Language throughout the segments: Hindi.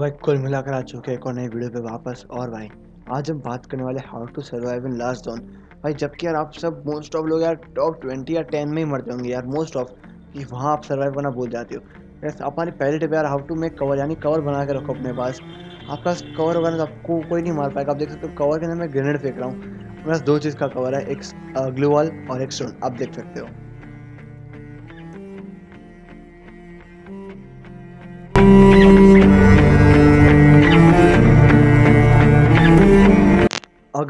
भाई, कुल मिलाकर आ चुके एक और नई वीडियो पे वापस। और भाई, आज हम बात करने वाले how to survive in last zone भाई, जबकि यार आप सब मोस्ट ऑफ़ लोग यार टॉप ट्वेंटी या टेन में ही मरते होंगे यार मोस्ट ऑफ़ कि वहाँ आप सर्वाइव करना भूल जाते हो। यस हमारी पहले टिप यार हाउ टू मेक कवर यानी कवर बना के रखो अपने पास। आपके पास कवर वगैरह तो आपको कोई नहीं मार पाएगा। आप देख सकते हो कवर के अंदर मैं ग्रेनेड फेंक रहा हूँ। मेरे पास दो चीज़ का कवर है, एक ग्लू वॉल और एक स्टोन आप देख सकते हो।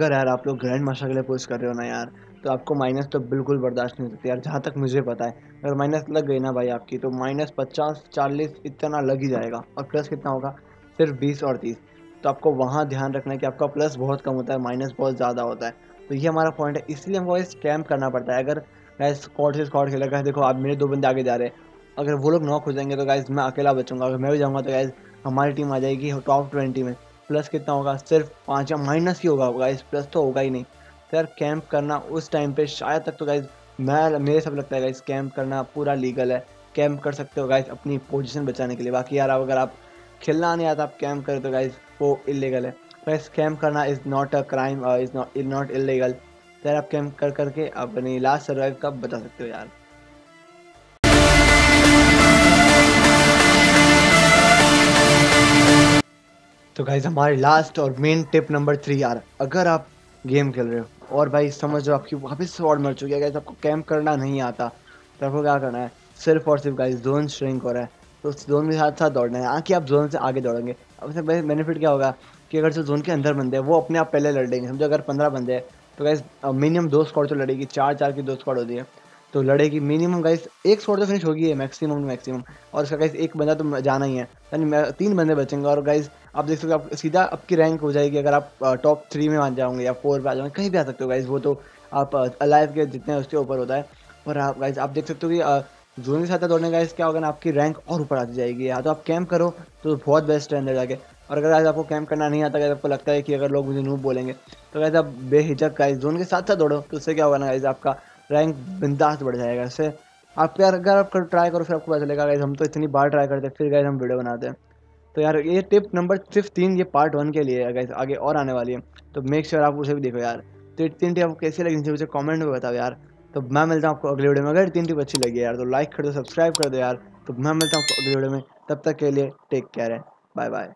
अगर यार आप लोग ग्रैंड मास्टर के लिए पुश कर रहे हो ना यार तो आपको माइनस तो बिल्कुल बर्दाश्त नहीं सकती यार, जहाँ तक मुझे पता है। अगर माइनस लग गई ना भाई आपकी तो माइनस पचास, चालीस इतना लग ही जाएगा, और प्लस कितना होगा? सिर्फ़ बीस और तीस। तो आपको वहाँ ध्यान रखना है कि आपका प्लस बहुत कम होता है माइनस बहुत ज़्यादा होता है। तो ये हमारा पॉइंट है, इसलिए हमको इस करना पड़ता है। अगर गैस स्कॉट से स्कॉट खेलेगा देखो, आप मेरे दो बंदे आगे जा रहे हैं। अगर वो लोग नॉक हो जाएँगे तो गैस मैं अकेला बचूँगा। अगर मैं भी जाऊँगा तो गैस हमारी टीम आ जाएगी टॉप ट्वेंटी में। प्लस कितना होगा? सिर्फ़ पाँच या माइनस ही होगा गाइस प्लस तो होगा ही नहीं। तो यार कैंप करना उस टाइम पे शायद तक तो गाइज़ मैं, मेरे सब लगता है गाइज़ कैंप करना पूरा लीगल है। कैंप कर सकते हो गाइज़ अपनी पोजीशन बचाने के लिए। बाकी यार अगर आप खेलना नहीं आता, आप कैंप करें तो गाइज़ वो इलीगल है। गाइस कैंप करना is not a crime is not is not illegal तो यार आप कैंप कर, करके अपनी लास्ट सर्वाइव का बता सकते हो यार। तो गाइज़ हमारे लास्ट और मेन टिप नंबर थ्री यार, अगर आप गेम खेल रहे हो, और भाई समझ लो आपकी वापस से मर चुकी है गाइज़ आपको कैंप करना नहीं आता तो आपको क्या करना है? सिर्फ़ और सिर्फ़ गाइज़ जोन श्रिंक हो रहा है तो उस जोन के साथ साथ दौड़ना है आके आप जोन से आगे दौड़ेंगे। अब इससे बेनिफिट क्या होगा कि अगर जो जोन के अंदर बंदे हैं, वो अपने आप पहले लड़ेंगे समझो अगर पंद्रह बंदे हैं तो गाइज़ मिनिमम दो स्कॉड तो लड़ेगी, चार चार की दो स्कॉड होती है तो लड़ेगी मिनिमम गाइस एक स्कोर तो फिनिश होगी है मैक्सिमम मैक्सिमम और उसका गाइस एक बंदा तो जाना ही है, यानी तीन बंदे बचेंगे, और गाइस आप देख सकते हो, आप सीधा आपकी रैंक हो जाएगी अगर आप टॉप थ्री में आ जाओगे या फोर पे आ जाओगे, कहीं भी आ सकते हो गाइज़ वो तो आप अलाइव के जितने उसके ऊपर होता है। और आप गाइज़ आप देख सकते हो कि जोन के साथ दौड़ने गाइज़ क्या होगा ना, आपकी रैंक और ऊपर आती जाएगी। या तो आप कैंप करो तो बहुत बेस्ट है अंदर जाके। और अगर आज आपको कैंप करना नहीं आता अगर आपको लगता है कि अगर लोग मुझे नूब बोलेंगे तो गाइस आप बेहिचक गाइस जोन के साथ साथ दौड़ो तो उससे क्या होगा ना गाइज़ आपका रैंक बिंदास बढ़ जाएगा। इससे आप यार, अगर आप ट्राई करो, फिर आपको पता चलेगा गाइज़ हम तो इतनी बार ट्राई करते हैं, फिर गाइज़ हम वीडियो बनाते हैं। तो यार, ये टिप नंबर सिर्फ़ तीन, ये पार्ट वन के लिए अगर आगे और आने वाली है। तो मेक श्योर आप उसे भी देखो यार। तो तीन टिप आपको कैसी लगी मुझे कॉमेंट में बताओ यार। तो मैं मिलता हूँ आपको अगले वीडियो में। अगर तीन टिप अच्छी लगी यार तो लाइक कर दो सब्सक्राइब कर दो यार। तो मैं मिलता हूँ आपको अगले वीडियो में। तब तक के लिए टेक केयर है। Bye bye